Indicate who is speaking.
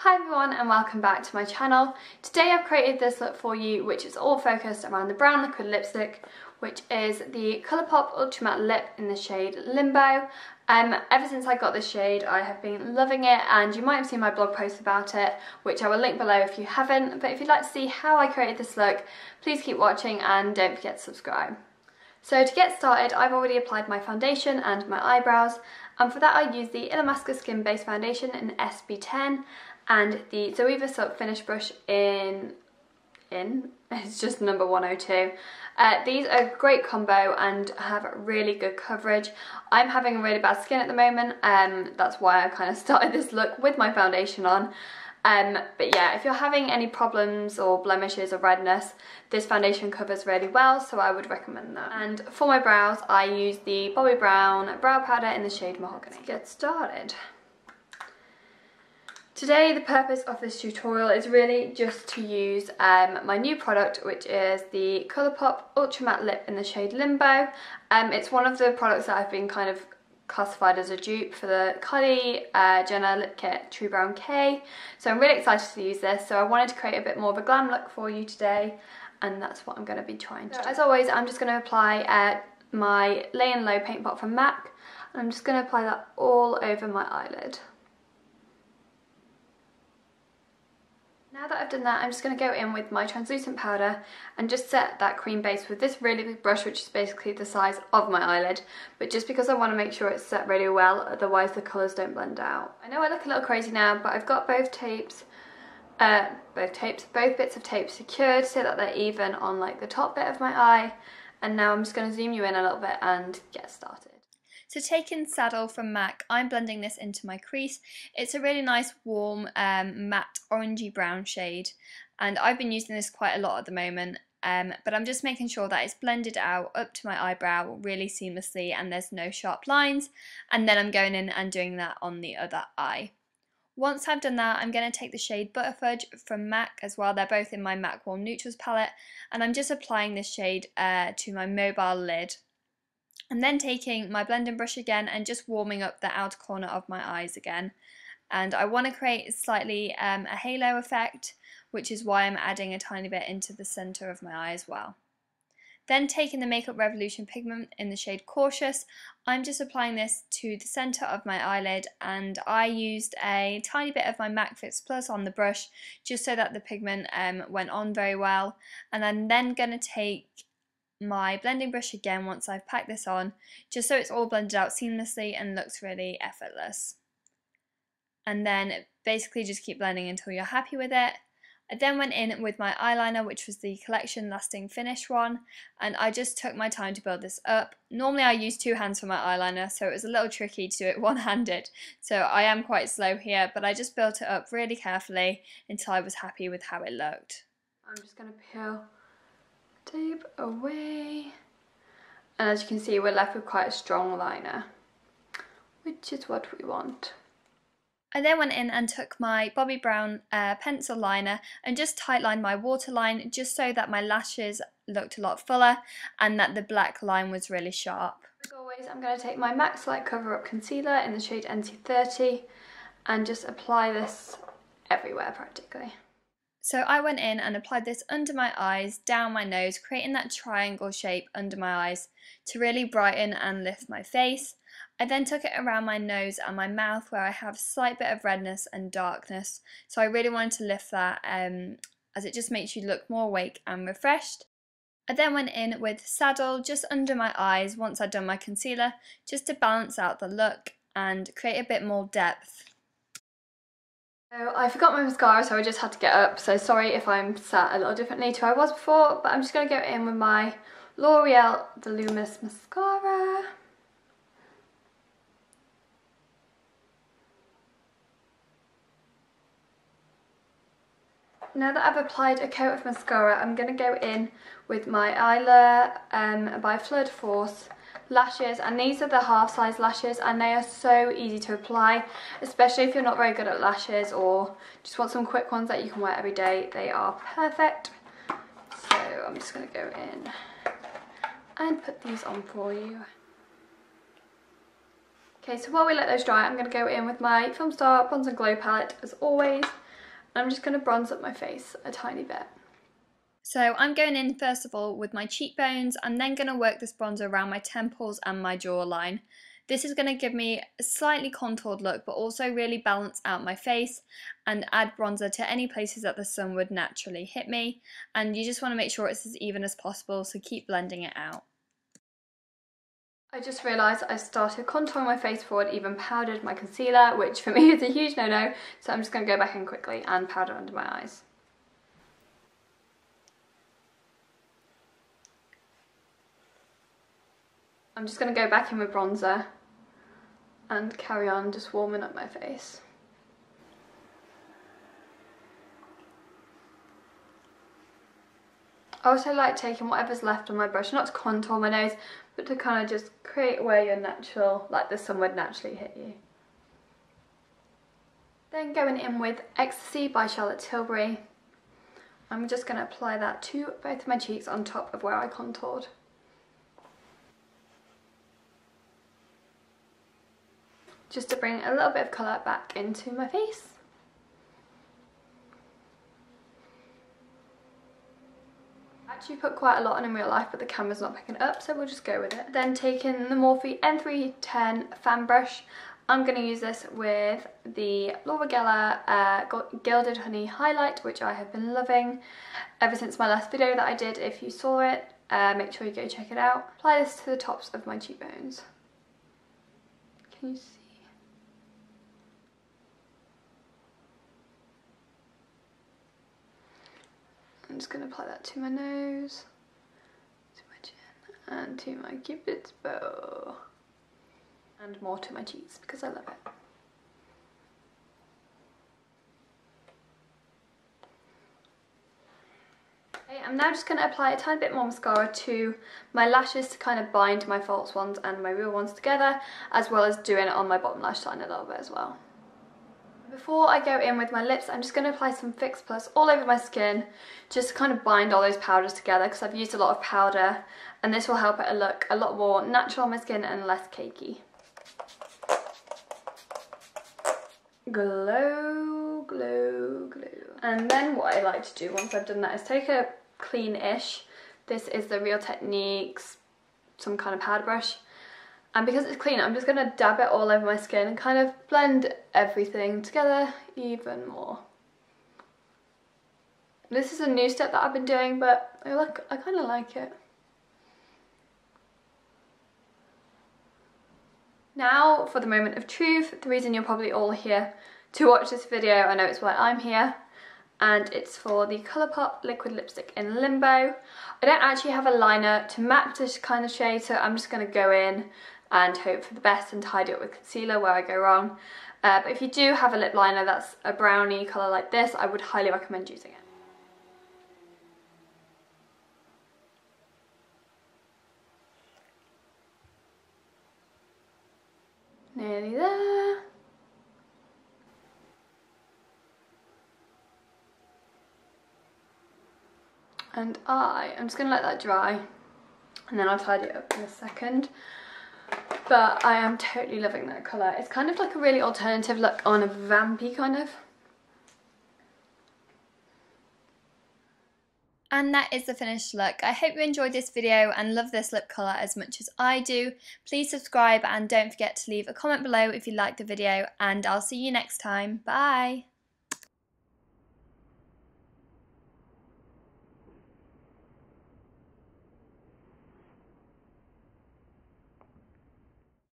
Speaker 1: Hi everyone and welcome back to my channel. Today I've created this look for you which is all focused around the brown liquid lipstick which is the Colourpop Ultra Matte Lip in the shade Limbo. Um, ever since I got this shade I have been loving it and you might have seen my blog post about it which I will link below if you haven't but if you'd like to see how I created this look please keep watching and don't forget to subscribe. So to get started I've already applied my foundation and my eyebrows and for that I use the Illamasqua Skin Base Foundation in SB10 and the Zoeva Silk Finish Brush in, in, it's just number 102. Uh, these are a great combo and have really good coverage. I'm having really bad skin at the moment, um, that's why I kind of started this look with my foundation on. Um, but yeah, if you're having any problems or blemishes or redness, this foundation covers really well, so I would recommend that. And for my brows, I use the Bobbi Brown Brow Powder in the shade Mahogany. Let's get started. Today the purpose of this tutorial is really just to use um, my new product which is the Colourpop Ultra Matte Lip in the shade Limbo. Um, it's one of the products that I've been kind of classified as a dupe for the Kylie uh, Jenner Lip Kit True Brown K. So I'm really excited to use this. So I wanted to create a bit more of a glam look for you today and that's what I'm going to be trying to do. As always I'm just going to apply uh, my Lay and Low paint pot from MAC. I'm just going to apply that all over my eyelid. Now that I've done that, I'm just going to go in with my translucent powder and just set that cream base with this really big brush, which is basically the size of my eyelid. But just because I want to make sure it's set really well, otherwise the colours don't blend out. I know I look a little crazy now, but I've got both tapes, uh, both tapes, both bits of tape secured so that they're even on like the top bit of my eye. And now I'm just going to zoom you in a little bit and get started. So in Saddle from MAC, I'm blending this into my crease. It's a really nice warm um, matte orangey brown shade and I've been using this quite a lot at the moment um, but I'm just making sure that it's blended out up to my eyebrow really seamlessly and there's no sharp lines and then I'm going in and doing that on the other eye. Once I've done that, I'm going to take the shade Butterfudge from MAC as well. They're both in my MAC Warm Neutrals palette. And I'm just applying this shade uh, to my mobile lid. And then taking my blending brush again and just warming up the outer corner of my eyes again. And I want to create slightly um, a halo effect, which is why I'm adding a tiny bit into the centre of my eye as well. Then taking the Makeup Revolution pigment in the shade Cautious, I'm just applying this to the centre of my eyelid and I used a tiny bit of my MAC Fix Plus on the brush just so that the pigment um, went on very well. And I'm then going to take my blending brush again once I've packed this on, just so it's all blended out seamlessly and looks really effortless. And then basically just keep blending until you're happy with it. I then went in with my eyeliner, which was the Collection Lasting Finish one, and I just took my time to build this up. Normally I use two hands for my eyeliner, so it was a little tricky to do it one-handed, so I am quite slow here, but I just built it up really carefully until I was happy with how it looked. I'm just going to peel tape away. And as you can see, we're left with quite a strong liner, which is what we want. I then went in and took my Bobbi Brown uh, pencil liner and just tightlined my waterline just so that my lashes looked a lot fuller and that the black line was really sharp. As always, I'm going to take my MAC Select Cover Up Concealer in the shade NC30 and just apply this everywhere practically. So I went in and applied this under my eyes, down my nose, creating that triangle shape under my eyes to really brighten and lift my face. I then took it around my nose and my mouth where I have a slight bit of redness and darkness. So I really wanted to lift that um, as it just makes you look more awake and refreshed. I then went in with Saddle just under my eyes once I'd done my concealer just to balance out the look and create a bit more depth so I forgot my mascara so I just had to get up so sorry if I'm sat a little differently to I was before but I'm just going to go in with my L'Oreal Voluminous Mascara. Now that I've applied a coat of mascara I'm going to go in with my Eylure um, by de Force lashes and these are the half size lashes and they are so easy to apply especially if you're not very good at lashes or just want some quick ones that you can wear every day. They are perfect. So I'm just going to go in and put these on for you. Okay so while we let those dry I'm going to go in with my Filmstar Bronze and Glow palette as always I'm just going to bronze up my face a tiny bit.
Speaker 2: So I'm going in first of all with my cheekbones. I'm then going to work this bronzer around my temples and my jawline. This is going to give me a slightly contoured look but also really balance out my face and add bronzer to any places that the sun would naturally hit me and you just want to make sure it's as even as possible so keep blending it out.
Speaker 1: I just realised I started contouring my face forward, even powdered my concealer which for me is a huge no-no so I'm just going to go back in quickly and powder under my eyes. I'm just going to go back in with bronzer and carry on just warming up my face. I also like taking whatever's left on my brush, not to contour my nose, but to kind of just create where your natural, like the sun would naturally hit you. Then going in with Ecstasy by Charlotte Tilbury. I'm just going to apply that to both of my cheeks on top of where I contoured. Just to bring a little bit of colour back into my face. actually put quite a lot on in real life but the camera's not picking up so we'll just go with it. Then taking the Morphe N310 fan brush I'm going to use this with the Laura Geller uh, Gilded Honey Highlight which I have been loving ever since my last video that I did. If you saw it uh, make sure you go check it out. Apply this to the tops of my cheekbones. Can you see? I'm just going to apply that to my nose, to my chin, and to my cupid's bow. And more to my cheeks because I love it. I'm now just going to apply a tiny bit more mascara to my lashes to kind of bind my false ones and my real ones together, as well as doing it on my bottom lash line a little bit as well. Before I go in with my lips, I'm just going to apply some Fix Plus all over my skin, just to kind of bind all those powders together because I've used a lot of powder and this will help it look a lot more natural on my skin and less cakey. Glow, glow, glow. And then what I like to do once I've done that is take a clean-ish, this is the Real Techniques, some kind of powder brush, and because it's clean, I'm just going to dab it all over my skin and kind of blend everything together even more. This is a new step that I've been doing, but I like I kind of like it. Now for the moment of truth, the reason you're probably all here to watch this video, I know it's why I'm here, and it's for the Colourpop Liquid Lipstick in Limbo. I don't actually have a liner to match this kind of shade, so I'm just going to go in and hope for the best and tidy it with concealer where I go wrong. Uh, but if you do have a lip liner that's a brownie colour like this, I would highly recommend using it. Nearly there. And I, I'm just going to let that dry and then I'll tidy it up in a second but I am totally loving that colour. It's kind of like a really alternative look on a vampy kind of.
Speaker 2: And that is the finished look. I hope you enjoyed this video and love this lip colour as much as I do. Please subscribe and don't forget to leave a comment below if you liked the video and I'll see you next time. Bye!